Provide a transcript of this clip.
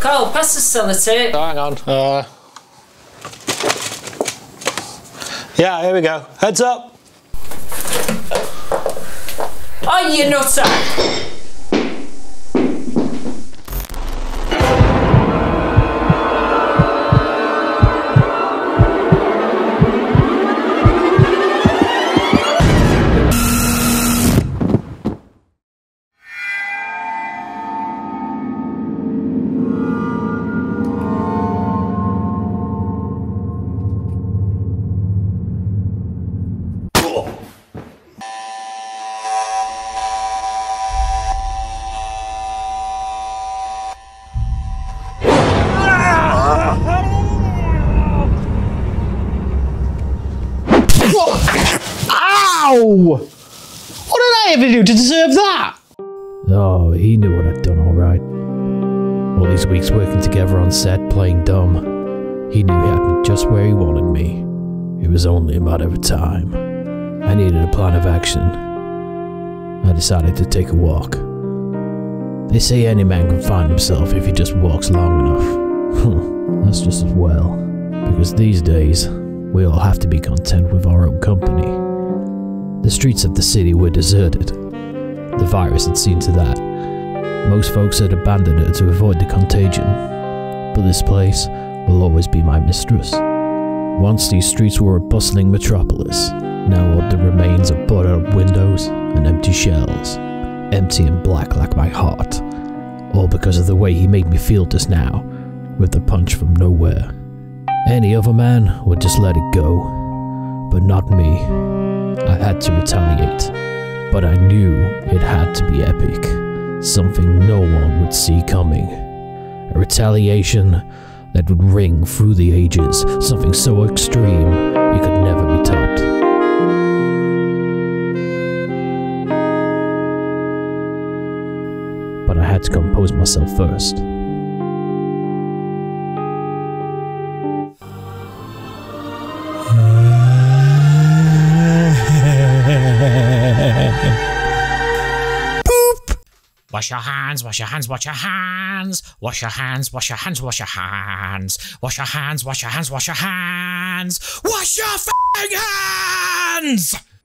Carl, pass the sellotape. Oh, hang on. Uh, yeah, here we go. Heads up. Oh, you nutter! Ow! What did I ever do to deserve that? Oh, he knew what I'd done all right. All these weeks working together on set, playing dumb. He knew he had me just where he wanted me. It was only a matter of time. I needed a plan of action. I decided to take a walk. They say any man can find himself if he just walks long enough. That's just as well. Because these days, we all have to be content with our own company. The streets of the city were deserted. The virus had seen to that. Most folks had abandoned it to avoid the contagion. But this place will always be my mistress. Once these streets were a bustling metropolis, now all the remains of boarded up windows and empty shells. Empty and black like my heart. All because of the way he made me feel just now, with the punch from nowhere. Any other man would just let it go, but not me. I had to retaliate, but I knew it had to be epic. Something no one would see coming. A retaliation that would ring through the ages, something so extreme it could never be topped. But I had to compose myself first. Wash your hands, wash your hands, wash your hands. Wash your hands, wash your hands, wash your hands. Wash your hands, wash your hands, wash your hands. Wash your f***ing hands!